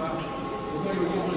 啊我说有一